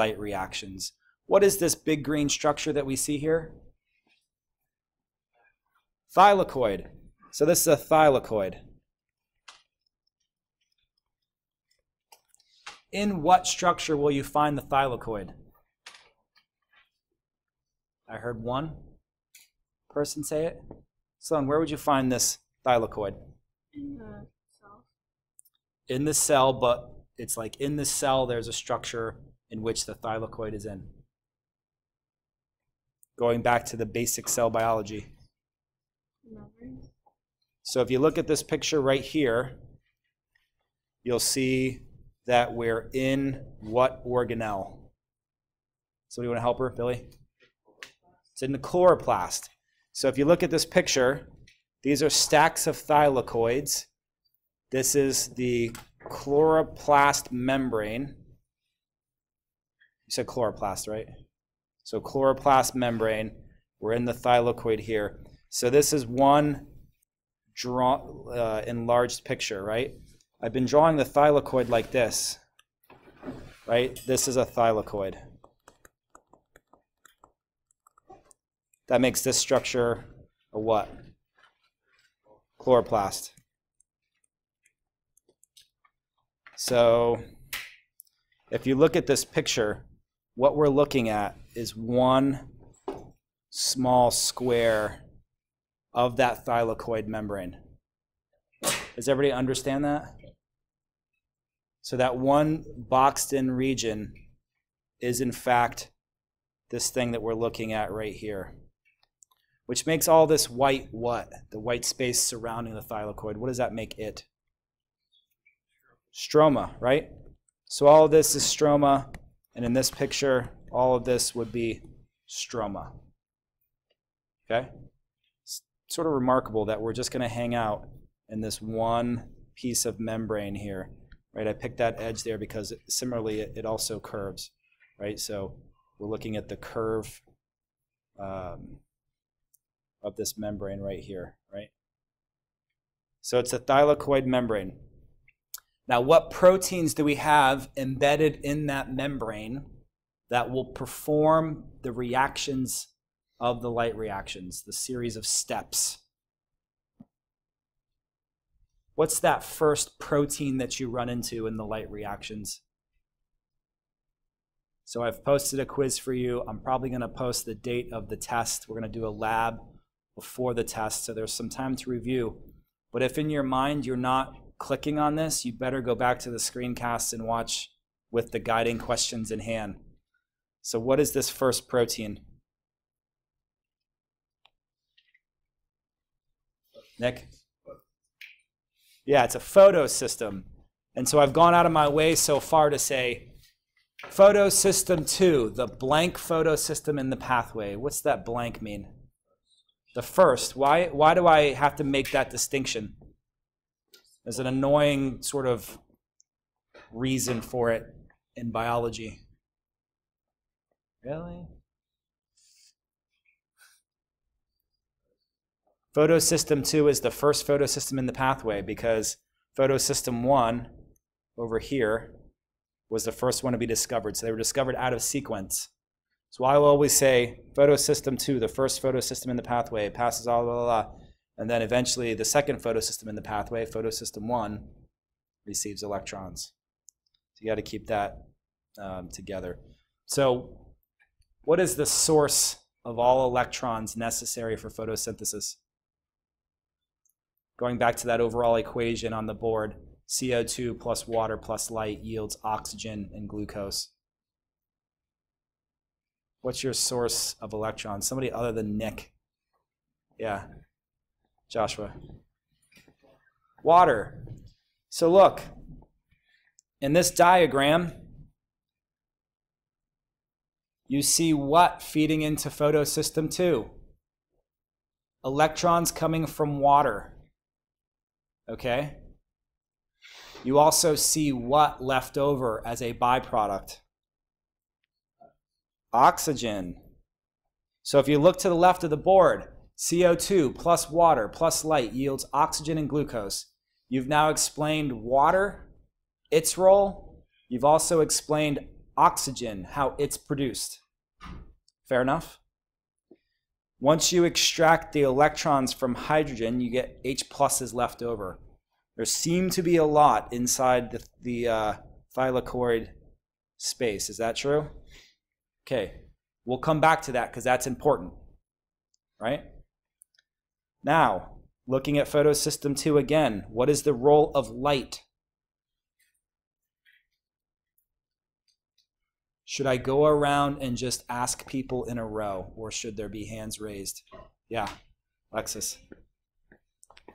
light reactions. What is this big green structure that we see here? Thylakoid. So this is a thylakoid. In what structure will you find the thylakoid? I heard one person say it. Sloan, where would you find this thylakoid? In the cell. In the cell, but it's like in the cell, there's a structure in which the thylakoid is in. Going back to the basic cell biology. So if you look at this picture right here, you'll see that we're in what organelle? So do you want to help her, Billy? It's in the chloroplast. So if you look at this picture, these are stacks of thylakoids. This is the chloroplast membrane. You said chloroplast, right? So chloroplast membrane. We're in the thylakoid here. So this is one draw, uh, enlarged picture, right? I've been drawing the thylakoid like this, right? This is a thylakoid. That makes this structure a what? Chloroplast. So if you look at this picture, what we're looking at is one small square of that thylakoid membrane. Does everybody understand that? So that one boxed in region is in fact this thing that we're looking at right here. Which makes all this white what? The white space surrounding the thylakoid. What does that make it? Stroma, right? So all this is stroma, and in this picture, all of this would be stroma. Okay? It's sort of remarkable that we're just going to hang out in this one piece of membrane here, right? I picked that edge there because it, similarly it, it also curves, right? So we're looking at the curve um, of this membrane right here, right? So it's a thylakoid membrane. Now, what proteins do we have embedded in that membrane that will perform the reactions of the light reactions, the series of steps? What's that first protein that you run into in the light reactions? So I've posted a quiz for you. I'm probably going to post the date of the test. We're going to do a lab before the test, so there's some time to review. But if in your mind you're not clicking on this, you better go back to the screencast and watch with the guiding questions in hand. So what is this first protein? Nick? Yeah, it's a photosystem. And so I've gone out of my way so far to say photosystem 2, the blank photosystem in the pathway. What's that blank mean? The first. Why, why do I have to make that distinction? There's an annoying sort of reason for it in biology. Really? Photosystem 2 is the first photosystem in the pathway because photosystem 1 over here was the first one to be discovered. So they were discovered out of sequence. So I will always say photosystem 2, the first photosystem in the pathway, passes all, blah, blah, blah, and then eventually the second photosystem in the pathway, photosystem 1, receives electrons. So you got to keep that um, together. So what is the source of all electrons necessary for photosynthesis? Going back to that overall equation on the board, CO2 plus water plus light yields oxygen and glucose. What's your source of electrons? Somebody other than Nick. Yeah. Joshua. Water. So look, in this diagram, you see what feeding into photosystem 2? Electrons coming from water. Okay? You also see what left over as a byproduct? Oxygen. So if you look to the left of the board, CO2 plus water plus light yields oxygen and glucose. You've now explained water, its role. You've also explained oxygen, how it's produced. Fair enough? Once you extract the electrons from hydrogen, you get H pluses left over. There seem to be a lot inside the, the uh, thylakoid space. Is that true? Okay, we'll come back to that because that's important, right? Now, looking at photosystem 2 again, what is the role of light? Should I go around and just ask people in a row, or should there be hands raised? Yeah, Alexis.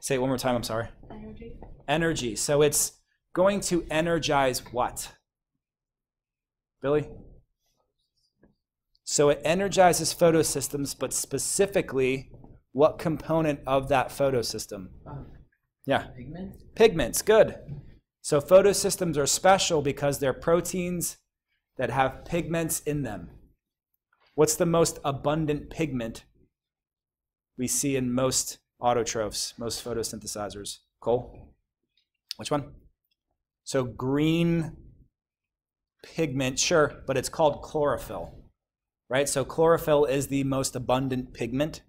Say it one more time, I'm sorry. Energy. Energy. So it's going to energize what? Billy? So it energizes photosystems, but specifically, what component of that photosystem? Yeah. Pigment? Pigments, good. So photosystems are special because they're proteins that have pigments in them. What's the most abundant pigment we see in most autotrophs, most photosynthesizers? Cole? Which one? So green pigment, sure, but it's called chlorophyll, right? So chlorophyll is the most abundant pigment.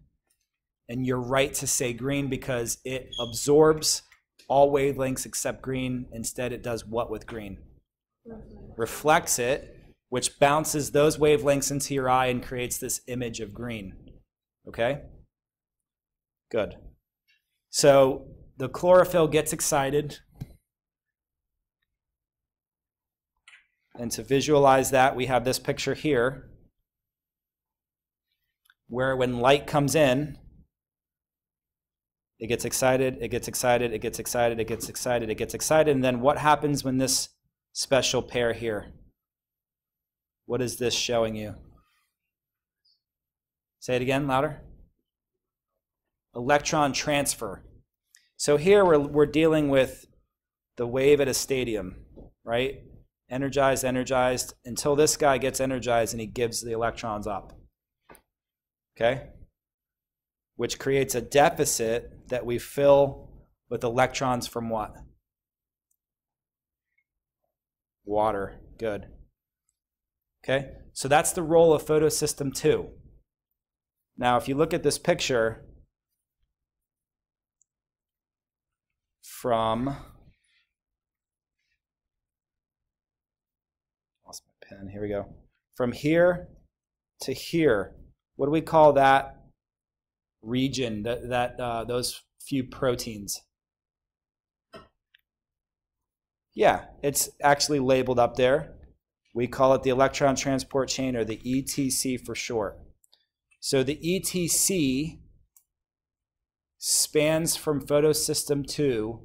And you're right to say green because it absorbs all wavelengths except green. Instead, it does what with green? Reflects it, which bounces those wavelengths into your eye and creates this image of green. Okay? Good. So the chlorophyll gets excited. And to visualize that, we have this picture here where when light comes in, it gets excited, it gets excited, it gets excited, it gets excited, it gets excited. And then what happens when this special pair here? What is this showing you? Say it again, louder. Electron transfer. So here we're, we're dealing with the wave at a stadium, right? Energized, energized, until this guy gets energized and he gives the electrons up. Okay? Which creates a deficit that we fill with electrons from what? Water. Good. Okay? So that's the role of photosystem 2. Now, if you look at this picture from lost my pen. Here we go. From here to here, what do we call that region? That that uh, those few proteins. Yeah, it's actually labeled up there. We call it the electron transport chain or the ETC for short. So the ETC spans from photosystem 2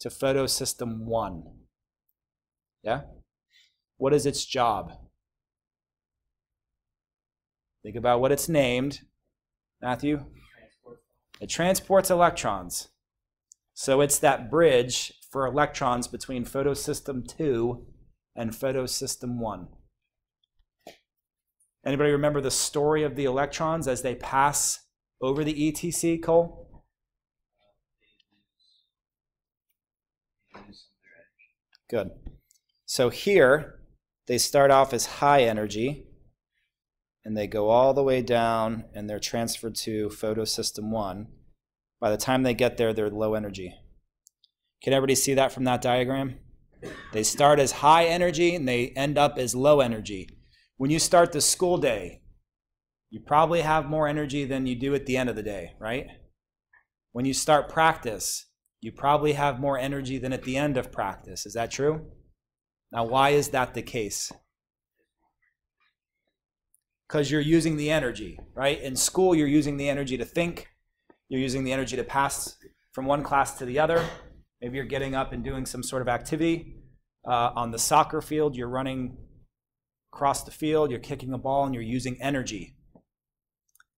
to photosystem 1. Yeah? What is its job? Think about what it's named. Matthew? It transports electrons. So it's that bridge for electrons between photosystem 2 and photosystem 1. Anybody remember the story of the electrons as they pass over the ETC, Cole? Good. So here, they start off as high energy, and they go all the way down, and they're transferred to photosystem 1. By the time they get there, they're low energy. Can everybody see that from that diagram? They start as high energy, and they end up as low energy. When you start the school day, you probably have more energy than you do at the end of the day, right? When you start practice, you probably have more energy than at the end of practice. Is that true? Now, why is that the case? Because you're using the energy, right? In school, you're using the energy to think, you're using the energy to pass from one class to the other. Maybe you're getting up and doing some sort of activity. Uh, on the soccer field, you're running across the field, you're kicking a ball, and you're using energy.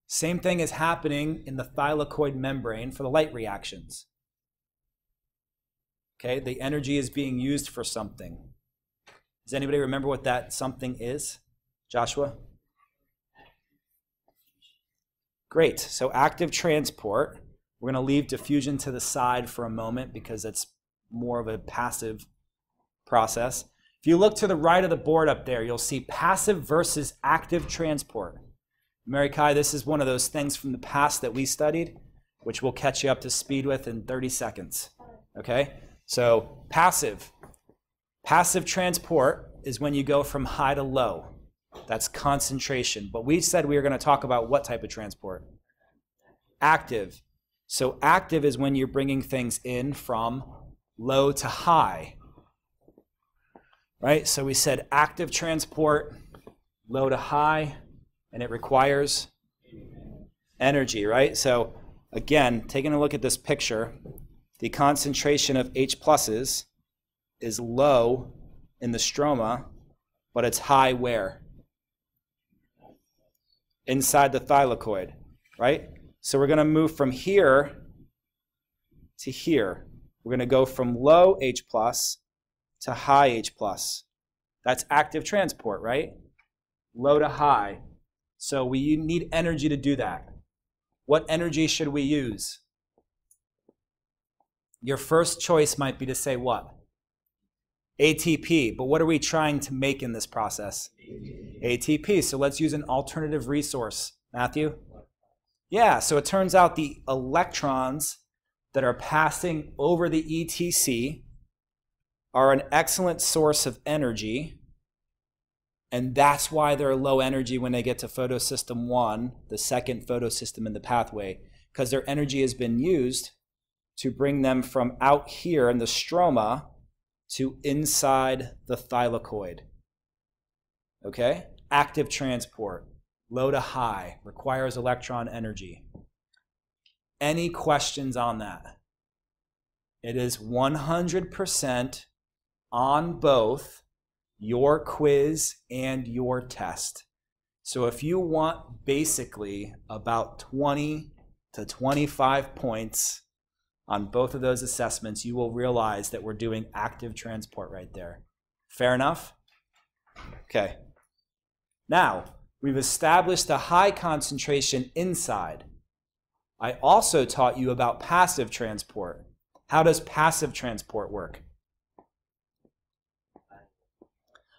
Same thing is happening in the thylakoid membrane for the light reactions. Okay, the energy is being used for something. Does anybody remember what that something is? Joshua? Great. So active transport. We're going to leave diffusion to the side for a moment because it's more of a passive process. If you look to the right of the board up there, you'll see passive versus active transport. Mary Kai, this is one of those things from the past that we studied, which we'll catch you up to speed with in 30 seconds. Okay? So, passive. Passive transport is when you go from high to low. That's concentration. But we said we were going to talk about what type of transport? Active. So, active is when you're bringing things in from low to high. Right? So, we said active transport, low to high, and it requires energy, right? So, again, taking a look at this picture, the concentration of H pluses is low in the stroma, but it's high where? Inside the thylakoid, right? So we're going to move from here to here. We're going to go from low H plus to high H plus. That's active transport, right? Low to high. So we need energy to do that. What energy should we use? Your first choice might be to say what? ATP. But what are we trying to make in this process? ATP. So let's use an alternative resource. Matthew? Yeah, so it turns out the electrons that are passing over the ETC are an excellent source of energy. And that's why they're low energy when they get to photosystem one, the second photosystem in the pathway, because their energy has been used to bring them from out here in the stroma to inside the thylakoid. Okay? Active transport, low to high, requires electron energy. Any questions on that? It is 100% on both your quiz and your test. So if you want basically about 20 to 25 points on both of those assessments, you will realize that we're doing active transport right there. Fair enough? Okay. Now, we've established a high concentration inside. I also taught you about passive transport. How does passive transport work?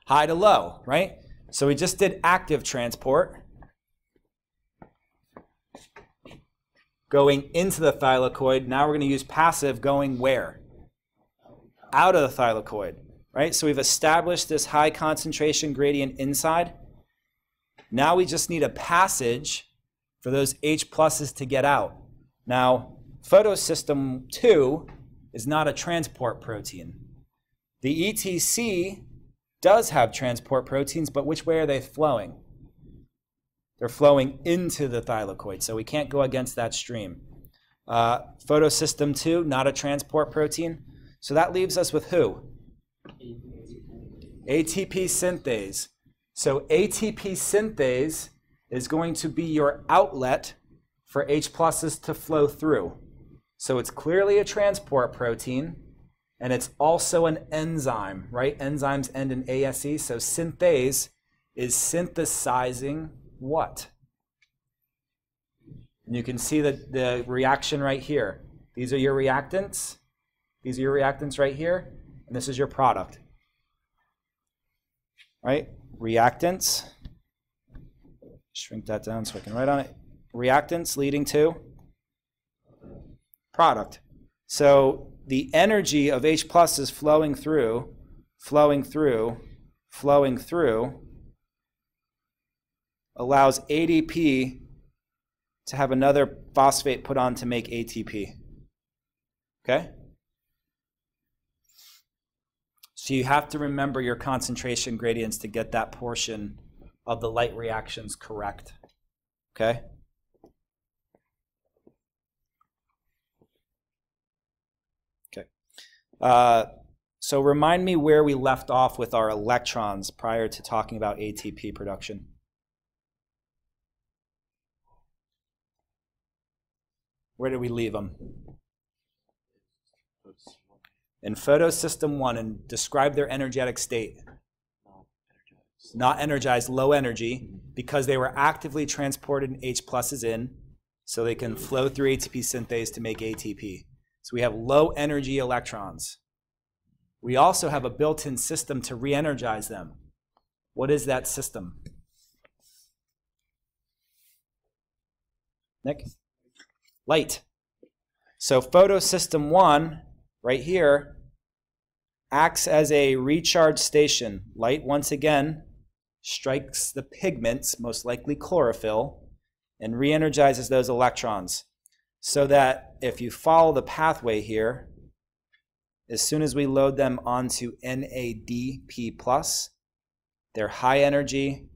High to low, right? So we just did active transport. going into the thylakoid. Now we're going to use passive going where? Out of the thylakoid, right? So we've established this high concentration gradient inside. Now we just need a passage for those H pluses to get out. Now, photosystem 2 is not a transport protein. The ETC does have transport proteins, but which way are they flowing? They're flowing into the thylakoid, so we can't go against that stream. Uh, photosystem 2, not a transport protein. So that leaves us with who? ATP synthase. So ATP synthase is going to be your outlet for H pluses to flow through. So it's clearly a transport protein, and it's also an enzyme, right? Enzymes end in ASE, so synthase is synthesizing what? And you can see the, the reaction right here. These are your reactants. These are your reactants right here. And this is your product. Right? Reactants. Shrink that down so I can write on it. Reactants leading to product. So the energy of H plus is flowing through, flowing through, flowing through allows ADP to have another phosphate put on to make ATP. Okay? So you have to remember your concentration gradients to get that portion of the light reactions correct. Okay? Okay. Uh, so remind me where we left off with our electrons prior to talking about ATP production. Where did we leave them? In photosystem one, and describe their energetic state. Not energized, low energy, because they were actively transported H pluses in, so they can flow through ATP synthase to make ATP. So we have low energy electrons. we also have a built-in system to re-energize them. What is that system? Nick? Light. So photosystem one, right here, acts as a recharge station. Light, once again, strikes the pigments, most likely chlorophyll, and re energizes those electrons. So that if you follow the pathway here, as soon as we load them onto NADP, they're high energy.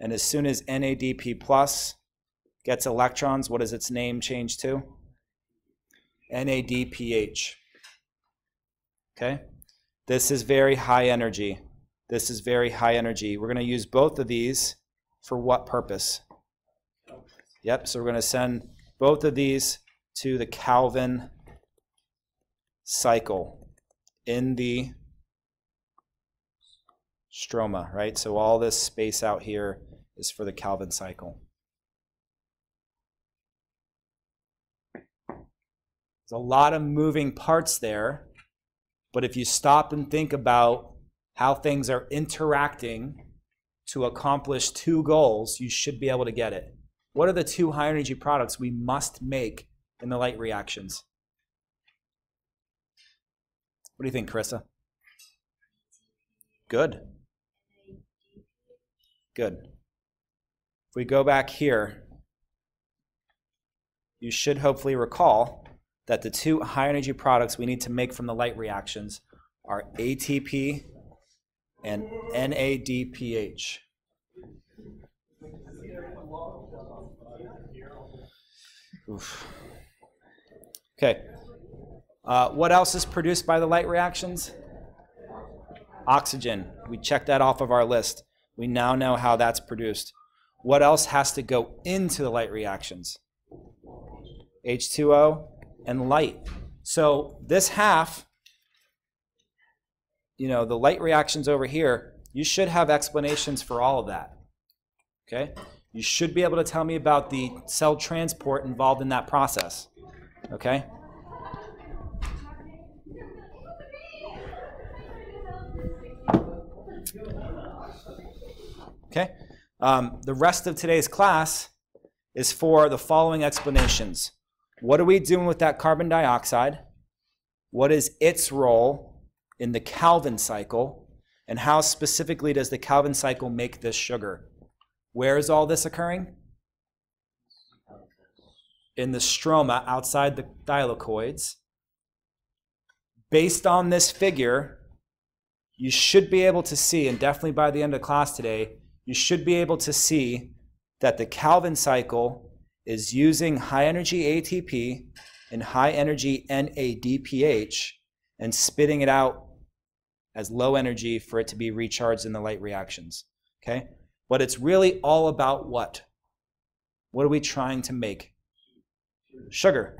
And as soon as NADP gets electrons, what does its name change to? NADPH. Okay? This is very high energy. This is very high energy. We're going to use both of these for what purpose? Yep, so we're going to send both of these to the Calvin cycle in the stroma, right? So all this space out here is for the Calvin cycle. There's a lot of moving parts there. But if you stop and think about how things are interacting to accomplish two goals, you should be able to get it. What are the two high energy products we must make in the light reactions? What do you think, Carissa? Good. Good. If we go back here, you should hopefully recall that the two high energy products we need to make from the light reactions are ATP and NADPH. Oof. Okay. Uh, what else is produced by the light reactions? Oxygen. We checked that off of our list. We now know how that's produced. What else has to go into the light reactions? H2O and light. So this half, you know, the light reactions over here, you should have explanations for all of that. Okay? You should be able to tell me about the cell transport involved in that process. Okay? Okay? Um, the rest of today's class is for the following explanations. What are we doing with that carbon dioxide? What is its role in the Calvin cycle? And how specifically does the Calvin cycle make this sugar? Where is all this occurring? In the stroma outside the thylakoids. Based on this figure, you should be able to see, and definitely by the end of class today, you should be able to see that the Calvin cycle is using high energy ATP and high energy NADPH and spitting it out as low energy for it to be recharged in the light reactions. Okay? But it's really all about what? What are we trying to make? Sugar.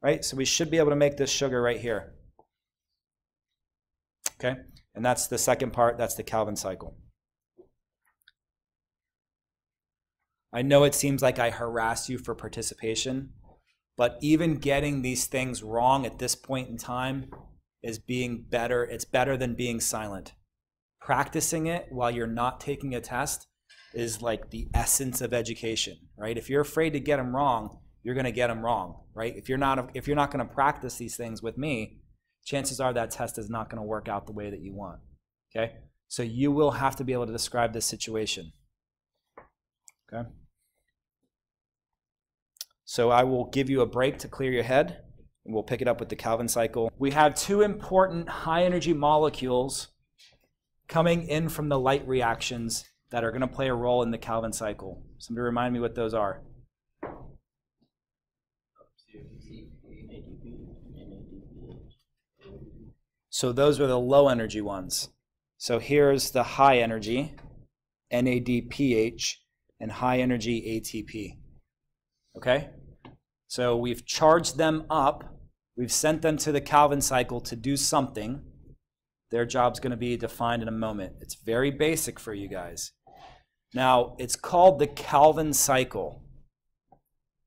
Right? So we should be able to make this sugar right here. Okay? And that's the second part, that's the Calvin cycle. I know it seems like I harass you for participation, but even getting these things wrong at this point in time is being better. It's better than being silent. Practicing it while you're not taking a test is like the essence of education, right? If you're afraid to get them wrong, you're going to get them wrong, right? If you're not if you're not going to practice these things with me, chances are that test is not going to work out the way that you want. Okay? So you will have to be able to describe this situation. Okay? So I will give you a break to clear your head, and we'll pick it up with the Calvin cycle. We have two important high energy molecules coming in from the light reactions that are going to play a role in the Calvin cycle. Somebody remind me what those are. So those are the low energy ones. So here's the high energy, NADPH, and high energy ATP. Okay? So we've charged them up. We've sent them to the Calvin cycle to do something. Their job's going to be defined in a moment. It's very basic for you guys. Now, it's called the Calvin cycle.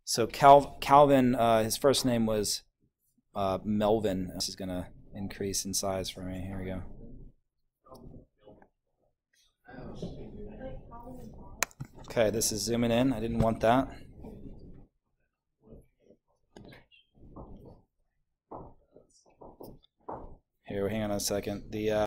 So Cal- Calvin, uh, his first name was uh, Melvin. This is going to increase in size for me. Here we go. Okay, this is zooming in. I didn't want that. Here, hang on a second. The uh,